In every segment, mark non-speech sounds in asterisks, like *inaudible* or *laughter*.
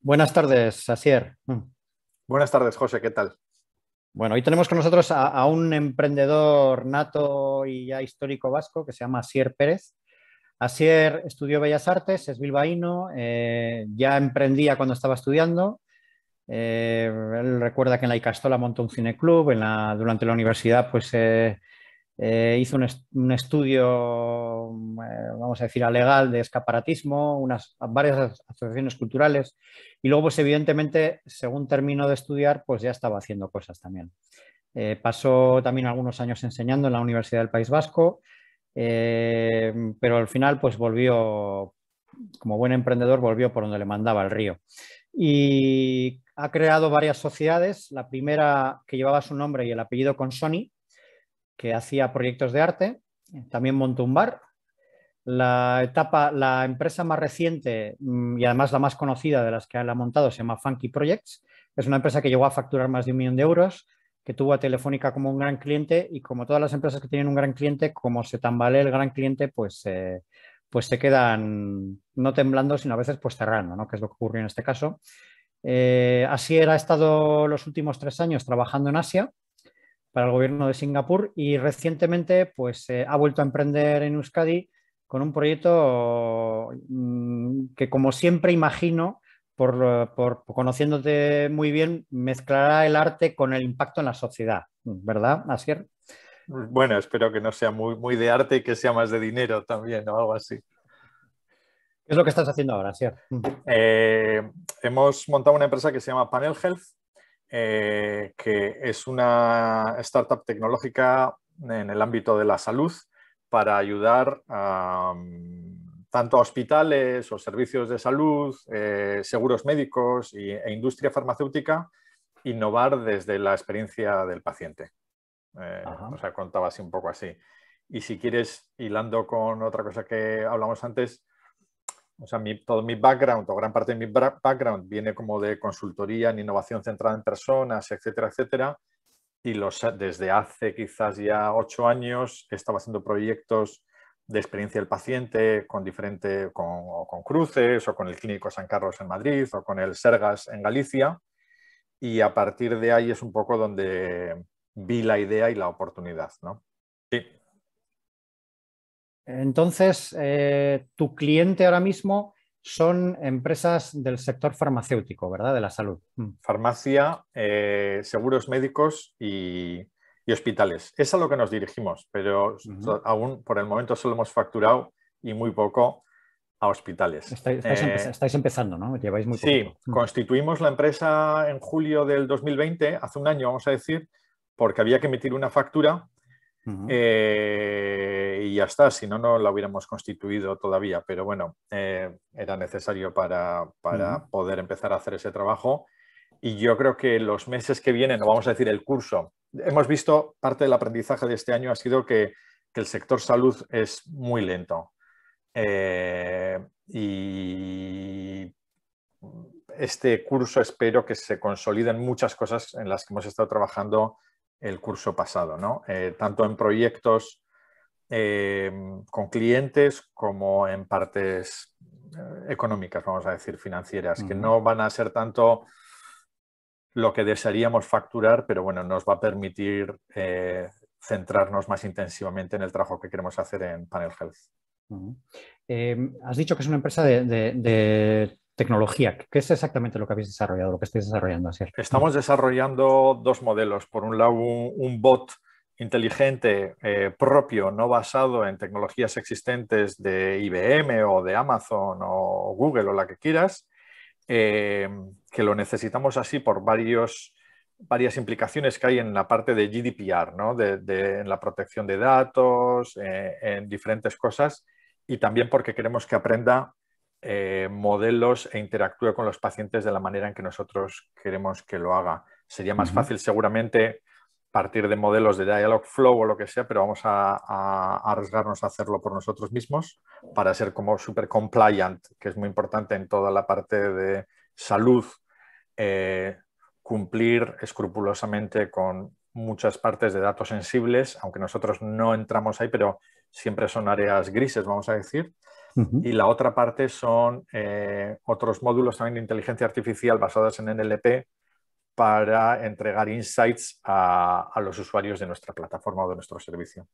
Buenas tardes, Asier. Mm. Buenas tardes, José, ¿qué tal? Bueno, hoy tenemos con nosotros a, un emprendedor nato y ya histórico vasco que se llama Asier Pérez. Asier estudió Bellas Artes, es bilbaíno, eh, ya emprendía cuando estaba estudiando. Eh, él recuerda que en la Icastola montó un cineclub, en la, durante la universidad pues eh, hizo un, estudio, vamos a decir, legal de escaparatismo, unas, varias asociaciones culturales y luego pues evidentemente según terminó de estudiar pues ya estaba haciendo cosas también. pasó también algunos años enseñando en la Universidad del País Vasco eh, pero al final pues volvió, como buen emprendedor, volvió por donde le mandaba el río. Y ha creado varias sociedades, la primera que llevaba su nombre y el apellido con Sony, que hacía proyectos de arte, también montó un bar. La etapa, la empresa más reciente mm, y además la más conocida de las que él ha montado se llama Funky Projects. Es una empresa que llegó a facturar más de un millón de euros, que tuvo a Telefónica como un gran cliente y como todas las empresas que tienen un gran cliente, como se tambalee el gran cliente, pues, eh, pues se quedan no temblando, sino a veces pues cerrando, ¿no? que es lo que ocurrió en este caso. Eh, así era, ha estado los últimos tres años trabajando en Asia para el gobierno de Singapur y recientemente pues eh, ha vuelto a emprender en Euskadi con un proyecto mm, que como siempre imagino por, conociéndote muy bien, mezclará el arte con el impacto en la sociedad, ¿verdad, Asier? Bueno, espero que no sea muy, muy de arte y que sea más de dinero también o algo así. ¿Qué es lo que estás haciendo ahora, Asier? Eh, hemos montado una empresa que se llama Panel Health, eh, que es una startup tecnológica en el ámbito de la salud para ayudar a tanto hospitales o servicios de salud, eh, seguros médicos e industria farmacéutica, innovar desde la experiencia del paciente. Eh, o sea, contaba así un poco así. Y si quieres, hilando con otra cosa que hablamos antes, o sea, todo mi background o gran parte de mi background viene como de consultoría en innovación centrada en personas, etcétera, etcétera. Y los, desde hace quizás ya ocho años he estado haciendo proyectos de experiencia del paciente con diferente, con, con, Cruces o con el Clínico San Carlos en Madrid o con el Sergas en Galicia. Y a partir de ahí es un poco donde vi la idea y la oportunidad. ¿no? Sí. Entonces, eh, tu cliente ahora mismo son empresas del sector farmacéutico, ¿verdad? De la salud. Mm. Farmacia, eh, seguros médicos y, y hospitales. Es a lo que nos dirigimos, pero aún por el momento solo hemos facturado y muy poco a hospitales. Estáis, eh, empezando, ¿no? Lleváis muy poco. Sí, constituimos la empresa en julio del 2020, hace un año, vamos a decir, porque había que emitir una factura eh, y ya está, si no, no la hubiéramos constituido todavía, pero bueno, eh, era necesario para, poder empezar a hacer ese trabajo. Y yo creo que los meses que vienen, o vamos a decir el curso, hemos visto, parte del aprendizaje de este año ha sido que, el sector salud es muy lento. Eh, y este curso espero que se consoliden muchas cosas en las que hemos estado trabajando el curso pasado, ¿no? Eh, tanto en proyectos eh, con clientes como en partes económicas, vamos a decir, financieras, que no van a ser tanto lo que desearíamos facturar, pero bueno, nos va a permitir eh, centrarnos más intensivamente en el trabajo que queremos hacer en Panel Health. Em, has dicho que es una empresa de, tecnología. ¿Qué es exactamente lo que habéis desarrollado, lo que estáis desarrollando? Estamos desarrollando dos modelos. Por un lado, un, bot inteligente eh, propio, no basado en tecnologías existentes de IBM o de Amazon o Google o la que quieras, eh, que lo necesitamos así por varios, varias implicaciones que hay en la parte de GDPR, ¿no? de, en la protección de datos, eh, en diferentes cosas, y también porque queremos que aprenda eh, modelos e interactúe con los pacientes de la manera en que nosotros queremos que lo haga. Sería más fácil seguramente partir de modelos de Dialogflow o lo que sea, pero vamos a, arriesgarnos a hacerlo por nosotros mismos para ser como super compliant, que es muy importante en toda la parte de salud, eh, cumplir escrupulosamente con muchas partes de datos sensibles, aunque nosotros no entramos ahí, pero siempre son áreas grises, vamos a decir. Y la otra parte son otros módulos también de inteligencia artificial basados en NLP para entregar insights a, los usuarios de nuestra plataforma o de nuestro servicio.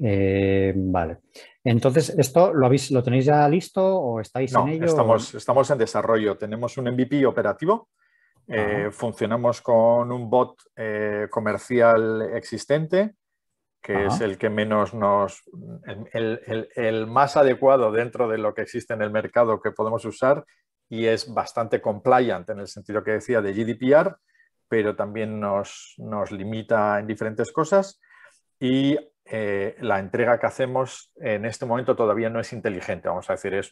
Eh, vale. Entonces, ¿esto lo, habéis, lo tenéis ya listo o estáis en ello? Estamos, estamos en desarrollo. Tenemos un MVP operativo. Eh, funcionamos con un bot eh, comercial existente, que es el que menos nos. el, más adecuado dentro de lo que existe en el mercado que podemos usar y es bastante compliant en el sentido que decía de GDPR, pero también nos, limita en diferentes cosas y eh, la entrega que hacemos en este momento todavía no es inteligente, vamos a decir, es,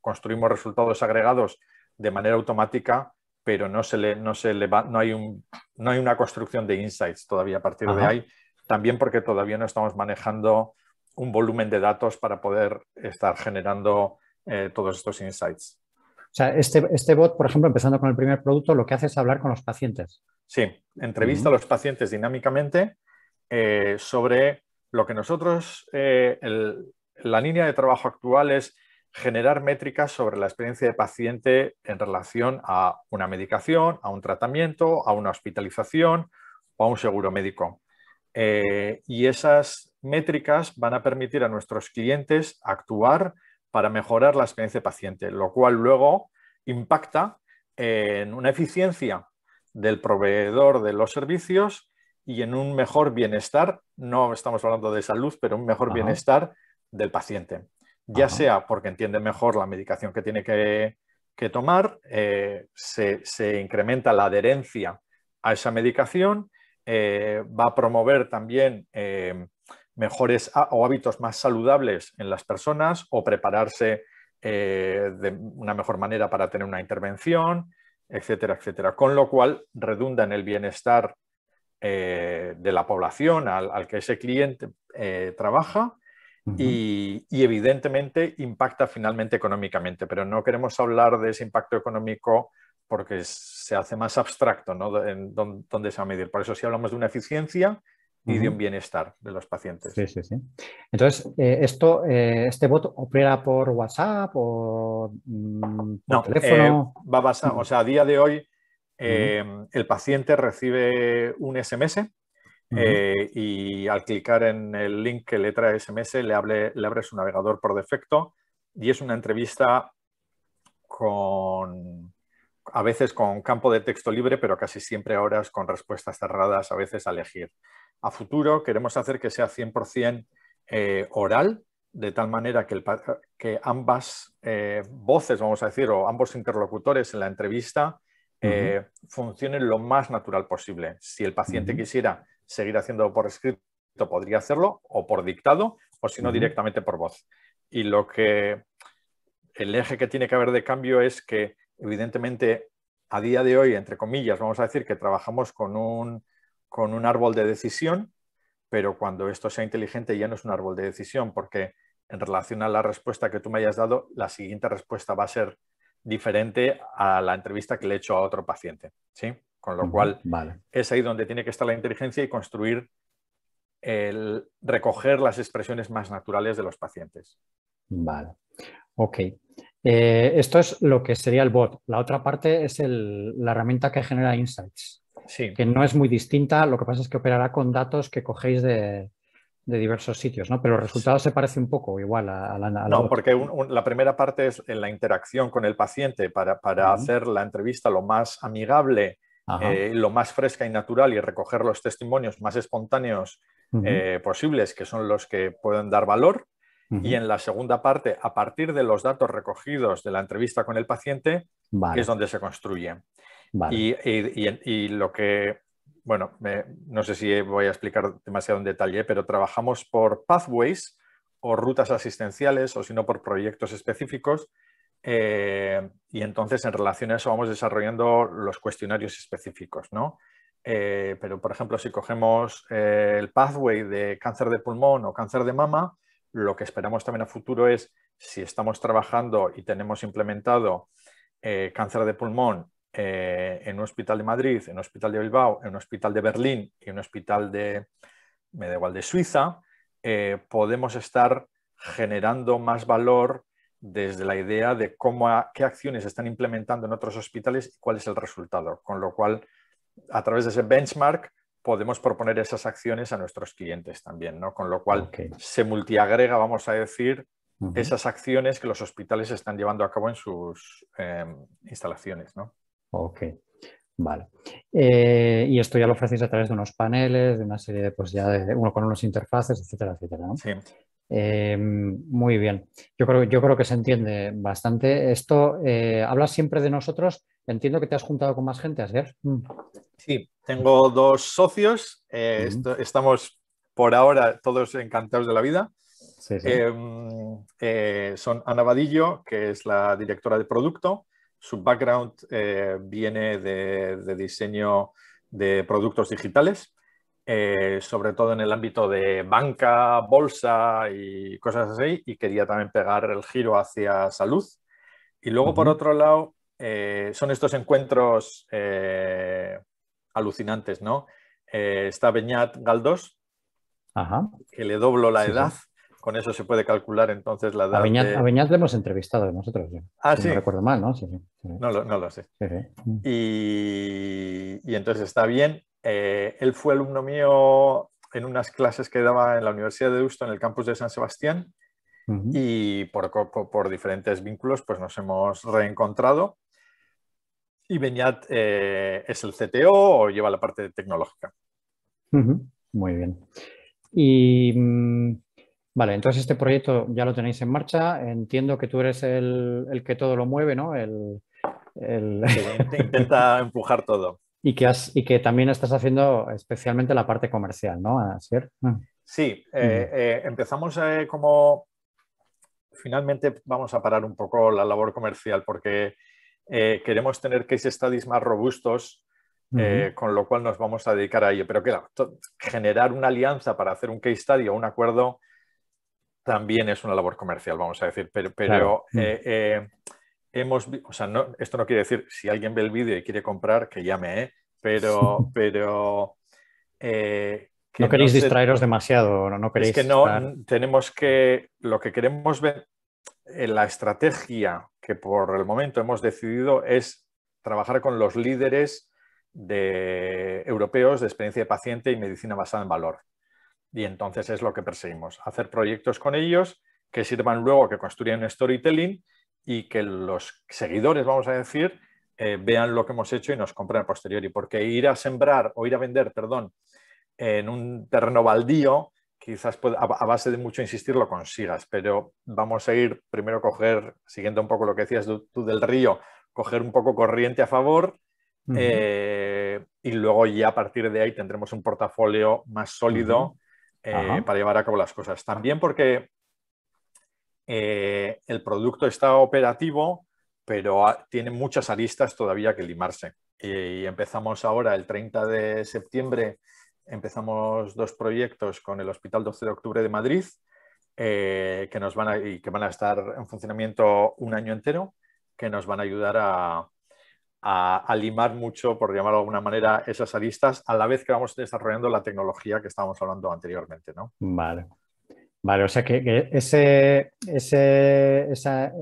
construimos resultados agregados de manera automática, pero no, se le, no, se le va, no, hay un, no hay una construcción de insights todavía a partir de ahí, también porque todavía no estamos manejando un volumen de datos para poder estar generando eh, todos estos insights. O sea, este, este, bot, por ejemplo, empezando con el primer producto, lo que hace es hablar con los pacientes. Sí, entrevista a los pacientes dinámicamente eh, sobre lo que nosotros, eh, la línea de trabajo actual es generar métricas sobre la experiencia de paciente en relación a una medicación, a un tratamiento, a una hospitalización o a un seguro médico. Eh, y esas métricas van a permitir a nuestros clientes actuar para mejorar la experiencia paciente, lo cual luego impacta en una eficiencia del proveedor de los servicios y en un mejor bienestar, no estamos hablando de salud, pero un mejor bienestar del paciente, ya sea porque entiende mejor la medicación que tiene que, tomar, eh, se, incrementa la adherencia a esa medicación, eh, va a promover también eh, mejores o hábitos más saludables en las personas o prepararse eh, de una mejor manera para tener una intervención, etcétera, etcétera. Con lo cual redunda en el bienestar de la población al, que ese cliente trabaja y, evidentemente impacta finalmente económicamente, pero no queremos hablar de ese impacto económico porque se hace más abstracto, ¿no? En dónde se va a medir. Por eso si hablamos de una eficiencia, y de un bienestar de los pacientes. Sí, sí, sí. Entonces, eh, esto, eh, ¿este bot opera por WhatsApp o mm, por teléfono? Eh, va basado, o sea, a día de hoy el paciente recibe un SMS y al clicar en el link que le trae SMS le abre su navegador por defecto y es una entrevista con, a veces con campo de texto libre, pero casi siempre ahora es con respuestas cerradas, a veces a elegir. A futuro queremos hacer que sea 100% eh, oral, de tal manera que, que ambas eh, voces, vamos a decir, o ambos interlocutores en la entrevista eh, funcionen lo más natural posible. Si el paciente quisiera seguir haciendo por escrito, podría hacerlo, o por dictado, o si no, directamente por voz. Y lo que el eje que tiene que haber de cambio es que, evidentemente, a día de hoy, entre comillas, vamos a decir que trabajamos con un con un árbol de decisión, pero cuando esto sea inteligente ya no es un árbol de decisión, porque en relación a la respuesta que tú me hayas dado, la siguiente respuesta va a ser diferente a la entrevista que le he hecho a otro paciente. ¿sí? Con lo cual, es ahí donde tiene que estar la inteligencia y construir el recoger las expresiones más naturales de los pacientes. Vale. Ok. Eh, esto es lo que sería el bot. La otra parte es la herramienta que genera insights que no es muy distinta, lo que pasa es que operará con datos que cogéis de, diversos sitios, ¿no? Pero el resultado se parece un poco igual a, la, No, porque la primera parte es en la interacción con el paciente para, hacer la entrevista lo más amigable, eh, lo más fresca y natural y recoger los testimonios más espontáneos eh, posibles, que son los que pueden dar valor. Y en la segunda parte, a partir de los datos recogidos de la entrevista con el paciente, es donde se construye. Y, lo que, bueno, no sé si voy a explicar demasiado en detalle, pero trabajamos por pathways o rutas asistenciales o si no por proyectos específicos. Eh, y entonces en relación a eso vamos desarrollando los cuestionarios específicos, ¿no? Eh, pero, por ejemplo, si cogemos eh, el pathway de cáncer de pulmón o cáncer de mama, lo que esperamos también a futuro es, si estamos trabajando y tenemos implementado cáncer de pulmón eh, en un hospital de Madrid, en un hospital de Bilbao, en un hospital de Berlín y en un hospital de, me da igual, de Suiza, eh, podemos estar generando más valor desde la idea de cómo qué acciones están implementando en otros hospitales y cuál es el resultado. Con lo cual, a través de ese benchmark, podemos proponer esas acciones a nuestros clientes también, ¿no? Con lo cual se multiagrega, vamos a decir, esas acciones que los hospitales están llevando a cabo en sus em, instalaciones, ¿no? Ok, vale. Eh, y esto ya lo ofrecéis a través de unos paneles, de una serie de, pues ya de, uno con unos interfaces, etcétera, etcétera, ¿no? Sí. Em, muy bien. Yo creo, yo creo que se entiende bastante. Esto, eh, hablas siempre de nosotros. Entiendo que te has juntado con más gente, ¿así mm. Sí, tengo dos socios. Eh, estamos por ahora todos encantados de la vida. Eh, son Ana Vadillo, que es la directora de producto. Su background viene de diseño de productos digitales. Eh, sobre todo en el ámbito de banca, bolsa y cosas así, y quería también pegar el giro hacia salud. Y luego, por otro lado, eh, son estos encuentros eh, alucinantes, ¿no? está Beñat Galdós, que le doblo la edad. Con eso se puede calcular entonces la edad. A Beñat, le hemos entrevistado nosotros. Ah, sí. No recuerdo mal, ¿no? No, lo, no, lo, sé. Y, y, entonces está bien. Eh, él fue alumno mío en unas clases que daba en la Universidad de Deusto en el campus de San Sebastián y por, diferentes vínculos pues nos hemos reencontrado. Y Beñat eh, es el CTO o lleva la parte tecnológica. Muy bien. Y mm, vale, entonces este proyecto ya lo tenéis en marcha. Entiendo que tú eres el, que todo lo mueve, ¿no? El, intenta *laughs* empujar todo. Y que, y que también estás haciendo especialmente la parte comercial, ¿no? Mm. Sí, eh, eh, empezamos eh, como... Finalmente vamos a parar un poco la labor comercial porque queremos tener case studies más robustos, con lo cual nos vamos a dedicar a ello. Pero claro, generar una alianza para hacer un case study o un acuerdo también es una labor comercial, vamos a decir. Pero, pero mm hemos, o sea, no, esto no quiere decir si alguien ve el vídeo y quiere comprar, que llame, ¿eh? pero, *laughs* pero eh, no queréis distraeros demasiado, no, no queréis. Es que no, tenemos que, lo que queremos ver, en la estrategia que por el momento hemos decidido es trabajar con los líderes de, europeos de experiencia de paciente y medicina basada en valor. Y entonces es lo que perseguimos, hacer proyectos con ellos que sirvan luego que construyan storytelling y que los seguidores, vamos a decir, eh, vean lo que hemos hecho y nos compren a posteriori. Porque ir a sembrar o ir a vender, perdón, en un terreno baldío, quizás a, base de mucho insistir lo consigas, pero vamos a ir primero a coger, siguiendo un poco lo que decías tú, del río, coger un poco corriente a favor eh, y luego ya a partir de ahí tendremos un portafolio más sólido eh, para llevar a cabo las cosas. También porque eh, el producto está operativo, pero tiene muchas aristas todavía que limarse. Y, empezamos ahora el 30 de septiembre, empezamos dos proyectos con el Hospital 12 de Octubre de Madrid, eh, que, nos van a, y que van a estar en funcionamiento un año entero, que nos van a ayudar a, a, limar mucho, por llamarlo de alguna manera, esas aristas, a la vez que vamos desarrollando la tecnología que estábamos hablando anteriormente. ¿no? Vale. Vale, o sea que, ese, esa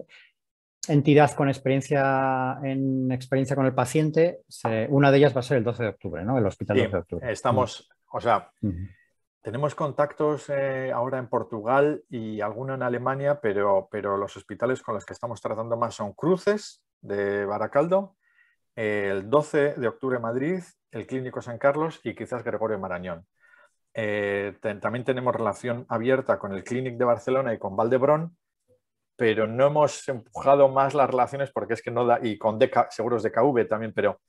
entidad con experiencia en experiencia con el paciente, una de ellas va a ser el 12 de octubre, ¿no? El hospital 12 de octubre. Estamos, o sea, tenemos contactos eh, ahora en Portugal y alguno en Alemania, pero, pero los hospitales con los que estamos tratando más son Cruces de Baracaldo, el 12 de octubre Madrid, el Clínico San Carlos y quizás Gregorio Marañón. Eh, también tenemos relación abierta con el Clinic de Barcelona y con Valdebrón, pero no hemos empujado más las relaciones porque es que no da, y con seguros de KV también, pero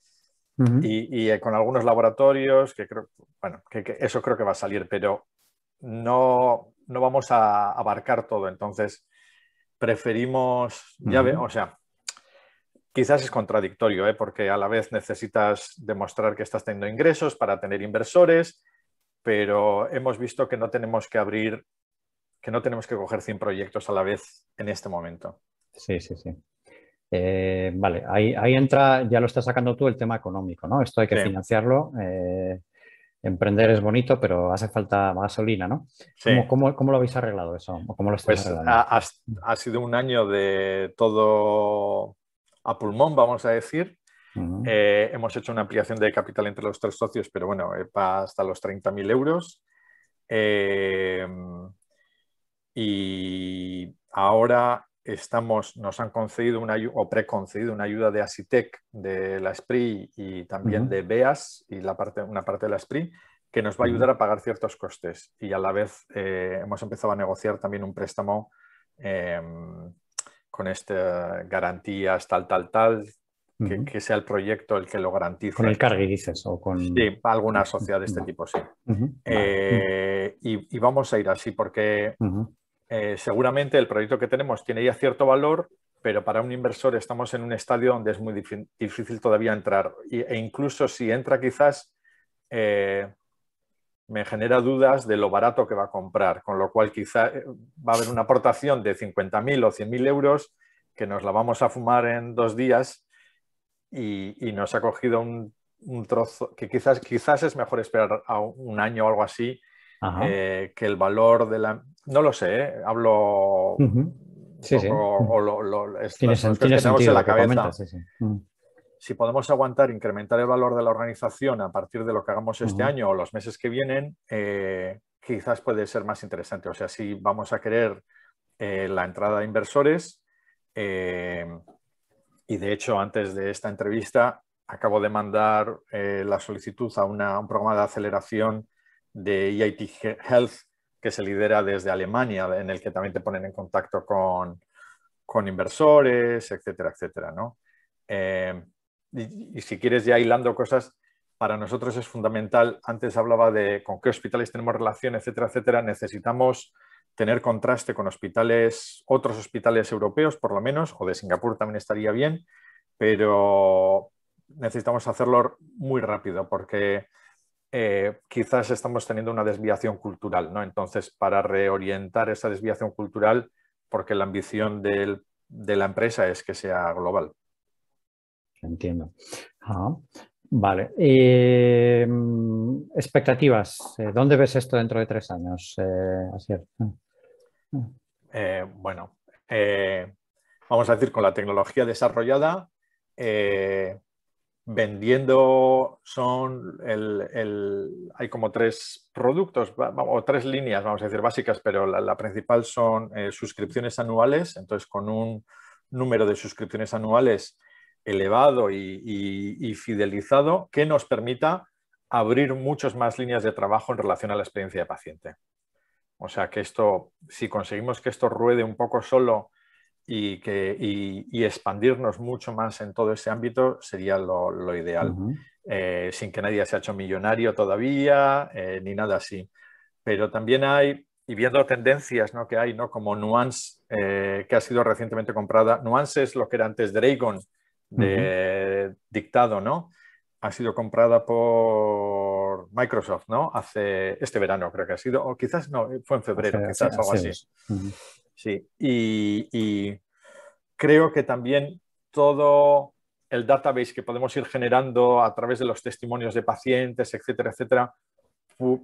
y, eh, con algunos laboratorios, que creo, bueno, que, eso creo que va a salir, pero no, no vamos a abarcar todo. Entonces, preferimos, ya ve, o sea, quizás es contradictorio, ¿eh? porque a la vez necesitas demostrar que estás teniendo ingresos para tener inversores, pero hemos visto que no tenemos que abrir, que no tenemos que coger 100 proyectos a la vez en este momento. Sí, sí, sí. Eh, vale, ahí, entra, ya lo estás sacando tú el tema económico, ¿no? Esto hay que financiarlo. Eh, emprender es bonito, pero hace falta gasolina, ¿no? ¿Cómo, lo habéis arreglado eso? cómo lo pues ha, sido un año de todo a pulmón, vamos a decir. Eh, hemos hecho una ampliación de capital entre los tres socios, pero bueno, va hasta los 30.000 euros. Eh, y ahora estamos, nos han concedido una, o preconcedido una ayuda de Asitec, de la SPRI y también de BEAS y la parte, una parte de la SPRI, que nos va a ayudar a pagar ciertos costes. Y a la vez eh, hemos empezado a negociar también un préstamo em, con estas garantías, tal, tal, tal, que, sea el proyecto el que lo garantice. Con el cargue, dices, o con... Sí, alguna sociedad de este tipo, sí. Eh, y, vamos a ir así porque eh, seguramente el proyecto que tenemos tiene ya cierto valor, pero para un inversor estamos en un estadio donde es muy difícil todavía entrar. e incluso si entra quizás, eh, me genera dudas de lo barato que va a comprar, con lo cual quizá va a haber una aportación de 50.000 o 100.000 euros que nos la vamos a fumar en dos días y, nos ha cogido un, trozo que quizás, quizás es mejor esperar a un año o algo así que el valor de la no lo sé, ¿eh? hablo. Sí, sí. O, lo, tiene, sentido la cabeza. Si podemos aguantar, incrementar el valor de la organización a partir de lo que hagamos este año o los meses que vienen, eh, quizás puede ser más interesante. O sea, si vamos a querer eh, la entrada de inversores, y de hecho, antes de esta entrevista, acabo de mandar la solicitud a un programa de aceleración de EIT Health que se lidera desde Alemania, en el que también te ponen en contacto con, inversores, etcétera, etcétera. ¿no? Eh, y, si quieres ya hilando cosas, para nosotros es fundamental, antes hablaba de con qué hospitales tenemos relación, etcétera, etcétera, necesitamos tener contraste con hospitales, otros hospitales europeos por lo menos, o de Singapur también estaría bien, pero necesitamos hacerlo muy rápido porque eh, quizás estamos teniendo una desviación cultural, ¿no? Entonces, para reorientar esa desviación cultural, porque la ambición de la empresa es que sea global. Entiendo. vale. Eh, expectativas. Eh, ¿Dónde ves esto dentro de tres años, bueno, vamos a decir, con la tecnología desarrollada, vendiendo son el, hay como tres productos o tres líneas, vamos a decir, básicas, pero la, principal son eh, suscripciones anuales, entonces con un número de suscripciones anuales elevado y, fidelizado que nos permita abrir muchas más líneas de trabajo en relación a la experiencia de paciente. O sea que esto, si conseguimos que esto ruede un poco solo y, que, y, expandirnos mucho más en todo ese ámbito sería lo, ideal, eh, sin que nadie se ha hecho millonario todavía, eh, ni nada así. Pero también hay, y viendo tendencias ¿no? que hay, ¿no? como Nuance, eh, que ha sido recientemente comprada, Nuance es lo que era antes Dragon, de dictado, ¿no? Ha sido comprada por Microsoft, ¿no? Hace este verano creo que ha sido, o quizás no, fue en febrero, quizás algo así. Sí, y, creo que también todo el database que podemos ir generando a través de los testimonios de pacientes, etcétera, etcétera,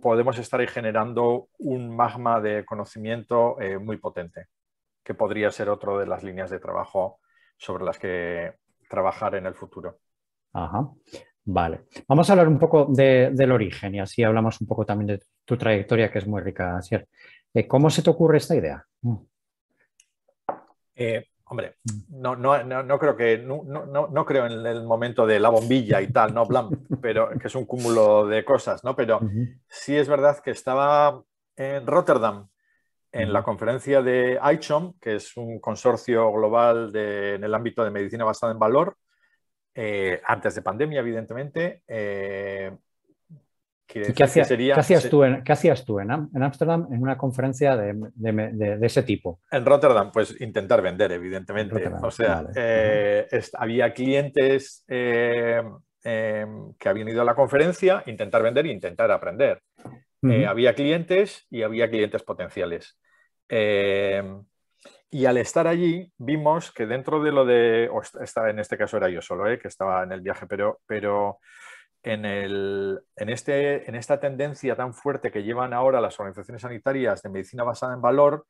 podemos estar ahí generando un magma de conocimiento eh, muy potente, que podría ser otra de las líneas de trabajo sobre las que trabajar en el futuro. Ajá. Vale. Vamos a hablar un poco del origen y así hablamos un poco también de tu trayectoria, que es muy rica, Sier. Eh, ¿Cómo se te ocurre esta idea? Mm. Eh, hombre, no, no, no, creo que no, no, creo en el momento de la bombilla y tal, ¿no? pero que es un cúmulo de cosas, ¿no? Pero sí es verdad que estaba en Rotterdam en la conferencia de ICHOM, que es un consorcio global en el ámbito de medicina basada en valor, eh, antes de pandemia, evidentemente, eh, qué, hacías, tú en, ¿qué hacías tú en Ámsterdam en una conferencia de, ese tipo? En Rotterdam, pues intentar vender, evidentemente. o sea, eh, había clientes eh, em, que habían ido a la conferencia, intentar vender e intentar aprender. Eh, había clientes y había clientes potenciales. Y al estar allí vimos que dentro de lo de, en este caso era yo solo, que estaba en el viaje, pero, pero en, este, en, esta tendencia tan fuerte que llevan ahora las organizaciones sanitarias de medicina basada en valor,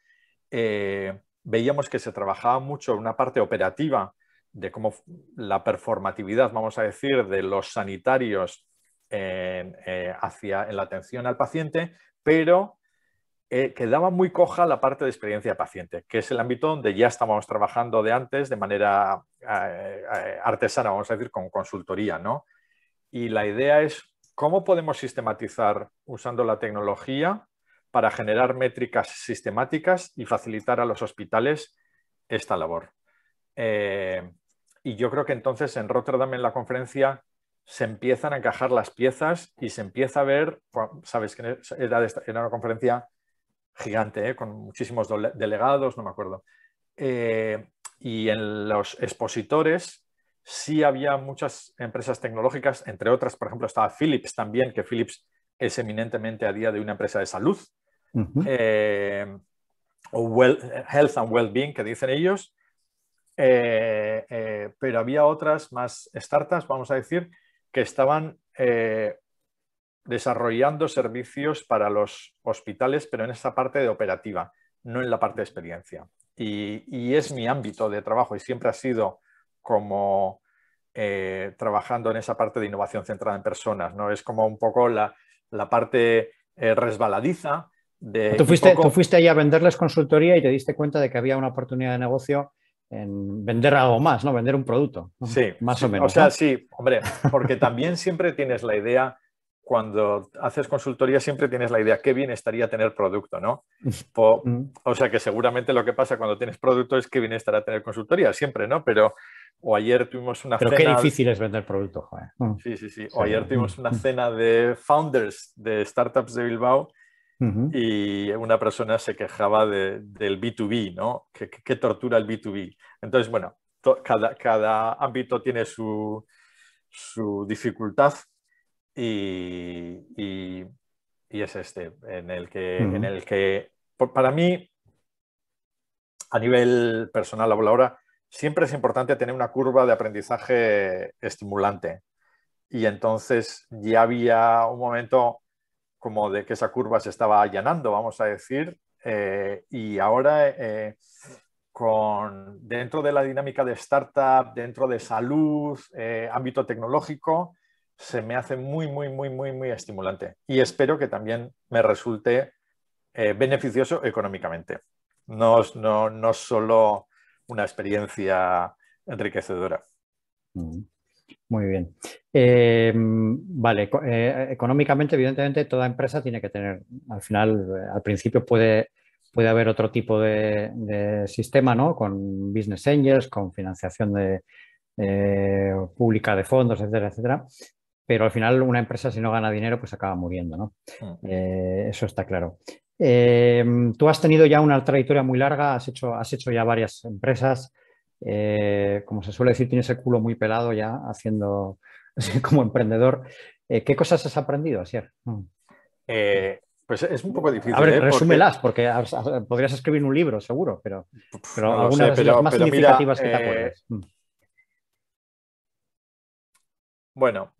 eh, veíamos que se trabajaba mucho en una parte operativa de cómo la performatividad, vamos a decir, de los sanitarios en, eh, hacia, en la atención al paciente, pero eh, quedaba muy coja la parte de experiencia paciente, que es el ámbito donde ya estábamos trabajando de antes de manera artesana, vamos a decir, con consultoría, ¿no? Y la idea es cómo podemos sistematizar usando la tecnología para generar métricas sistemáticas y facilitar a los hospitales esta labor. Eh, y yo creo que entonces en Rotterdam en la conferencia se empiezan a encajar las piezas y se empieza a ver, sabes que era, una conferencia gigante, ¿eh? con muchísimos delegados, no me acuerdo. Eh, y en los expositores sí había muchas empresas tecnológicas, entre otras, por ejemplo, estaba Philips también, que Philips es eminentemente a día de una empresa de salud, eh, o Health and Wellbeing, que dicen ellos, pero había otras más startups, vamos a decir, que estaban desarrollando servicios para los hospitales, pero en esta parte de operativa, no en la parte de experiencia. y es mi ámbito de trabajo y siempre ha sido como eh, trabajando en esa parte de innovación centrada en personas, ¿no? Es como un poco la, parte eh, resbaladiza de... Tú fuiste, tú fuiste ahí a venderles consultoría y te diste cuenta de que había una oportunidad de negocio en vender algo más, ¿no? Vender un producto. Sí, más o menos. O sea, sí, hombre, porque también siempre tienes la idea, cuando haces consultoría, siempre tienes la idea, qué bien estaría tener producto, ¿no? *laughs* Mm. o sea, que seguramente lo que pasa cuando tienes producto es que bien estará tener consultoría, siempre, ¿no? Pero o ayer tuvimos una Pero qué difícil es vender producto, joder. Mm. Sí, sí, sí. O ayer tuvimos una mm. cena de founders de startups de Bilbao y una persona se quejaba del B2B, ¿no? ¿Qué, tortura el B2B? Entonces, bueno, cada, cada, ámbito tiene su, su dificultad y, y, es este, en el que, en el que para mí, a nivel personal, ahora, siempre es importante tener una curva de aprendizaje estimulante. Y entonces ya había un momento como de que esa curva se estaba allanando, vamos a decir, eh, y ahora eh, con, dentro de la dinámica de startup, dentro de salud, eh, ámbito tecnológico, se me hace muy, muy, muy, muy, muy estimulante. Y espero que también me resulte beneficioso económicamente. No, no, no solo una experiencia enriquecedora. Muy bien. Eh, vale, eh, económicamente, evidentemente, toda empresa tiene que tener, al final, eh, al principio puede, puede haber otro tipo de, sistema, ¿no? Con business angels, con financiación de, pública de fondos, etcétera, etcétera. Pero al final una empresa si no gana dinero pues acaba muriendo, ¿no? Mm. eso está claro. Eh, tú has tenido ya una trayectoria muy larga, has hecho, has hecho ya varias empresas. Eh, como se suele decir, tienes el culo muy pelado ya haciendo *laughs* como emprendedor. Eh, ¿Qué cosas has aprendido, Asier? Mm. pues es un poco difícil. A ver, resúmelas, porque... podrías escribir un libro, seguro, pero, pero algunas de las más significativas que te acuerdas. Bueno,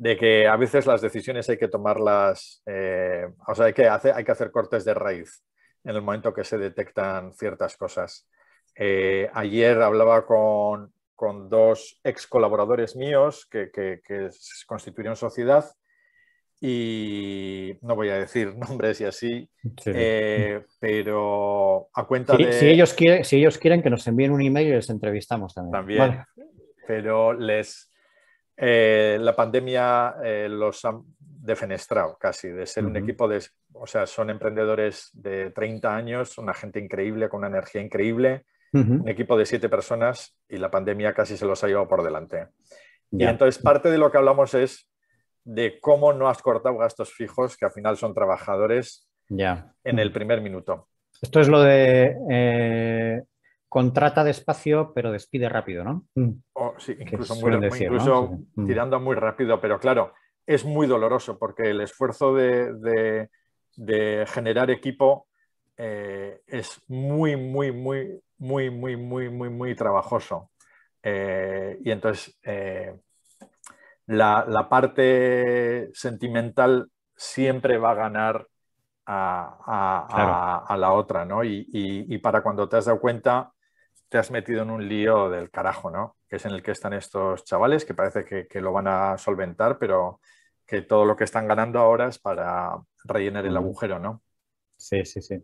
de que a veces las decisiones hay que tomarlas, eh, o sea, hay que, hacer, hay que hacer cortes de raíz en el momento que se detectan ciertas cosas. Eh, ayer hablaba con, dos ex colaboradores míos que, que, constituyeron sociedad y no voy a decir *laughs* nombres y así, eh, pero a cuenta de... Si ellos, quieren, si ellos quieren que nos envíen un email y les entrevistamos también. También, pero les, eh, la pandemia eh, los ha defenestrado casi, de ser un equipo de, o sea, son emprendedores de 30 años, una gente increíble, con una energía increíble, un equipo de siete personas y la pandemia casi se los ha llevado por delante. Y entonces parte de lo que hablamos es de cómo no has cortado gastos fijos, que al final son trabajadores, en el primer minuto. Esto es lo de eh, contrata despacio, pero despide rápido, ¿no? Mm. sí, incluso, mm. tirando muy rápido, pero claro, es muy doloroso porque el esfuerzo de, generar equipo eh, es muy, muy, muy, muy, muy, muy, muy, muy trabajoso. Eh, y entonces, eh, la, parte sentimental siempre va a ganar a, la otra, ¿no? Y, para cuando te has dado cuenta, te has metido en un lío del carajo, ¿no? Que es en el que están estos chavales, que parece que, lo van a solventar, pero que todo lo que están ganando ahora es para rellenar el agujero, ¿no? Sí, sí, sí.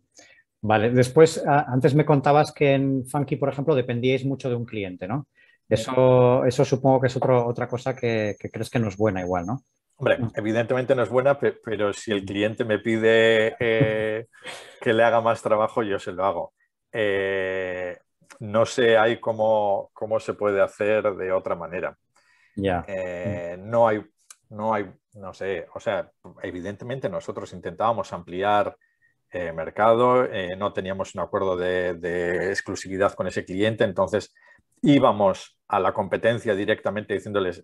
Vale, después, antes me contabas que en Funky, por ejemplo, dependíais mucho de un cliente, ¿no? Eso, eso supongo que es otra cosa que, crees que no es buena igual, ¿no? Hombre, mm. evidentemente no es buena, pero si el cliente me pide eh, que le haga más trabajo, yo se lo hago. Eh, no sé hay cómo, cómo, se puede hacer de otra manera. Ya. Eh, no hay, no hay, no sé, o sea, evidentemente nosotros intentábamos ampliar mercado, no teníamos un acuerdo de, de exclusividad con ese cliente, entonces íbamos a la competencia directamente diciéndoles,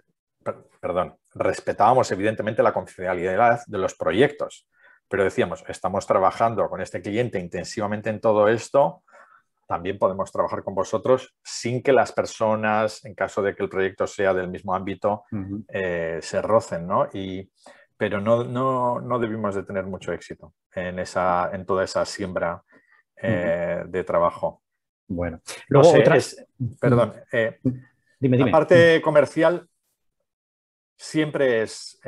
perdón, respetábamos evidentemente la confidencialidad de los proyectos, pero decíamos, estamos trabajando con este cliente intensivamente en todo esto, también podemos trabajar con vosotros sin que las personas, en caso de que el proyecto sea del mismo ámbito, eh, se rocen, ¿no? Y, pero no, no, debimos de tener mucho éxito en, esa, en toda esa siembra eh, de trabajo. Bueno, luego perdón, eh, la parte comercial siempre es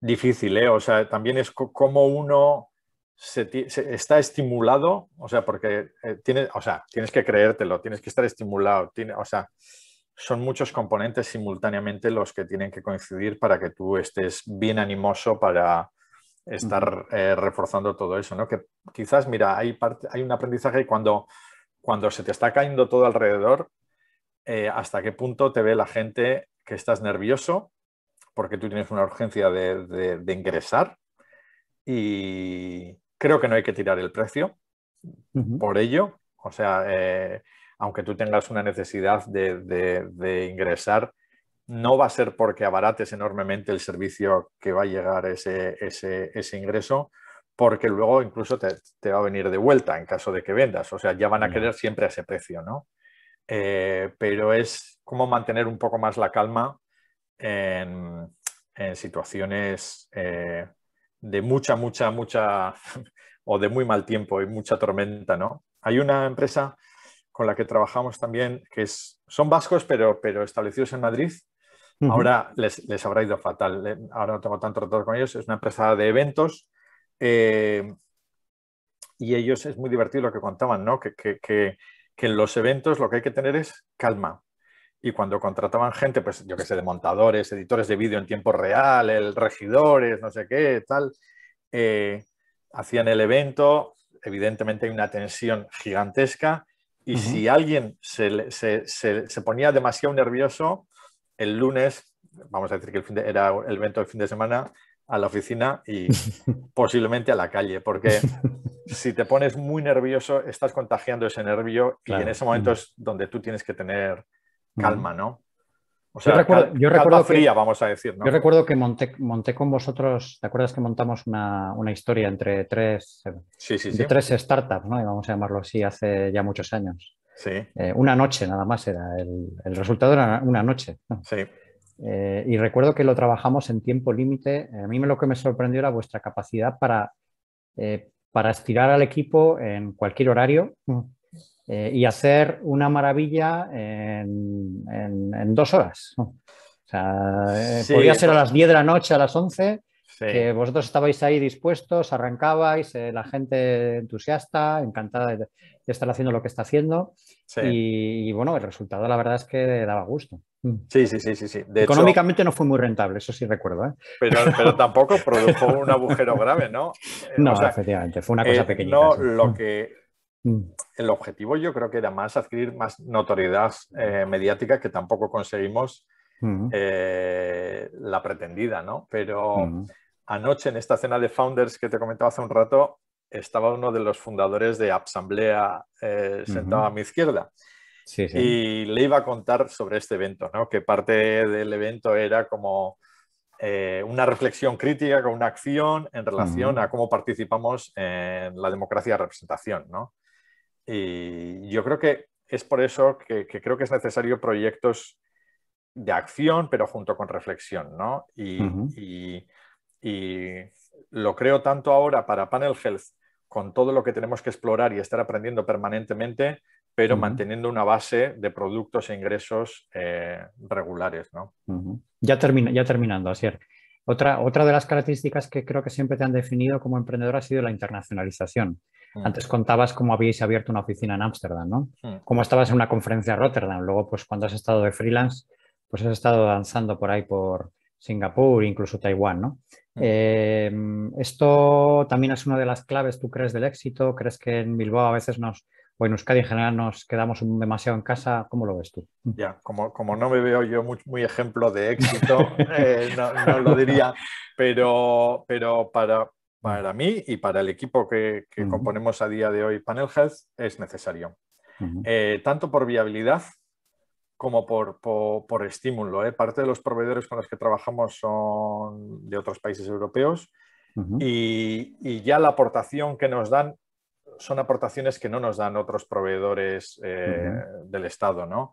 difícil, ¿eh? o sea, también es como uno se, está estimulado, o sea, porque tiene, o sea, tienes que creértelo, tienes que estar estimulado, tiene, o sea, son muchos componentes simultáneamente los que tienen que coincidir para que tú estés bien animoso para, estar eh, reforzando todo eso, ¿no? Que quizás, mira, hay, parte, hay un aprendizaje cuando, cuando se te está cayendo todo alrededor, eh, hasta qué punto te ve la gente que estás nervioso porque tú tienes una urgencia de, ingresar y creo que no hay que tirar el precio por ello. O sea, eh, aunque tú tengas una necesidad de ingresar, no va a ser porque abarates enormemente el servicio que va a llegar ese, ese, ingreso, porque luego incluso te, va a venir de vuelta en caso de que vendas. O sea, ya van a querer siempre a ese precio, ¿no? Eh, pero es como mantener un poco más la calma en, situaciones eh, de mucha, mucha, mucha *laughs* o de muy mal tiempo y mucha tormenta, ¿no? Hay una empresa con la que trabajamos también que es, son vascos, pero, pero establecidos en Madrid, Ahora les, habrá ido fatal. Ahora no tengo tanto trato con ellos. Es una empresa de eventos. Eh, y ellos es muy divertido lo que contaban, ¿no? Que, en los eventos lo que hay que tener es calma. Y cuando contrataban gente, pues yo que sé, de montadores, editores de vídeo en tiempo real, el regidores, no sé qué, tal, eh, hacían el evento, evidentemente hay una tensión gigantesca y si alguien se, se, ponía demasiado nervioso, el lunes, vamos a decir que el fin era el evento del fin de semana, a la oficina y *laughs* posiblemente a la calle, porque *laughs* si te pones muy nervioso, estás contagiando ese nervio y en ese momento es donde tú tienes que tener calma, ¿no? O sea, yo recuerdo, fría, vamos a decir. Yo recuerdo que monté, monté, con vosotros, ¿te acuerdas que montamos una, historia entre tres, de tres startups, ¿no? vamos a llamarlo así, hace ya muchos años? Sí. Eh, una noche nada más era, el, resultado era una noche. Sí. Eh, y recuerdo que lo trabajamos en tiempo límite. A mí lo que me sorprendió era vuestra capacidad para, eh, para estirar al equipo en cualquier horario mm. Y hacer una maravilla en, en, dos horas. O sea, podía ser a las 10 de la noche, a las 11, que vosotros estabais ahí dispuestos, arrancabais, la gente entusiasta, encantada de, estar haciendo lo que está haciendo. Y, bueno, el resultado la verdad es que daba gusto. Mm. Sí, sí, sí, sí. sí. Económicamente no fue muy rentable, eso sí recuerdo. ¿eh? Pero, *laughs* tampoco produjo un agujero grave, ¿no? No, efectivamente, fue una cosa eh, pequeñita. No, lo mm. que... Mm. El objetivo yo creo que era más adquirir más notoriedad eh, mediática que tampoco conseguimos la pretendida, ¿no? Pero anoche en esta cena de founders que te comentaba hace un rato, estaba uno de los fundadores de Asamblea eh, sentado a mi izquierda. Y le iba a contar sobre este evento, ¿no? que parte del evento era como eh, una reflexión crítica con una acción en relación a cómo participamos en la democracia de representación. ¿no? Y yo creo que es por eso que, creo que es necesario proyectos de acción, pero junto con reflexión, ¿no? Y, lo creo tanto ahora para Panel Health, con todo lo que tenemos que explorar y estar aprendiendo permanentemente, pero manteniendo una base de productos e ingresos eh, regulares, ¿no? ya, termina, ya terminando, Asier. Otra, otra de las características que creo que siempre te han definido como emprendedor ha sido la internacionalización. Mm. Antes contabas cómo habíais abierto una oficina en Ámsterdam, ¿no? Mm. Cómo estabas en una conferencia en Rotterdam. Luego, pues cuando has estado de freelance, pues has estado danzando por ahí por Singapur, incluso Taiwán, ¿no? Mm. Em, esto también es una de las claves, ¿tú crees, del éxito? ¿Crees que en Bilbao a veces nos, o en Euskadi en general nos quedamos demasiado en casa. ¿Cómo lo ves tú? Ya, como, como no me veo yo muy, ejemplo de éxito, *laughs* eh, no, lo diría, pero, pero para, para mí y para el equipo que, componemos a día de hoy Panel Health es necesario. Eh, tanto por viabilidad como por, por, estímulo. ¿eh? Parte de los proveedores con los que trabajamos son de otros países europeos y, y, ya la aportación que nos dan son aportaciones que no nos dan otros proveedores eh, del Estado, ¿no?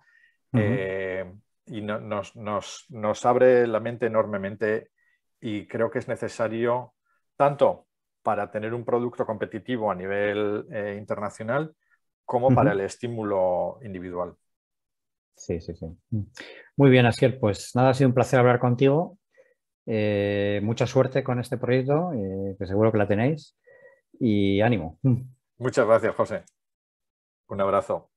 Y nos, abre la mente enormemente y creo que es necesario tanto para tener un producto competitivo a nivel eh, internacional como para el estímulo individual. Sí, sí, sí. Muy bien, Asier. Pues nada, ha sido un placer hablar contigo. mucha suerte con este proyecto, que seguro que la tenéis. Y ánimo. Muchas gracias, José. Un abrazo.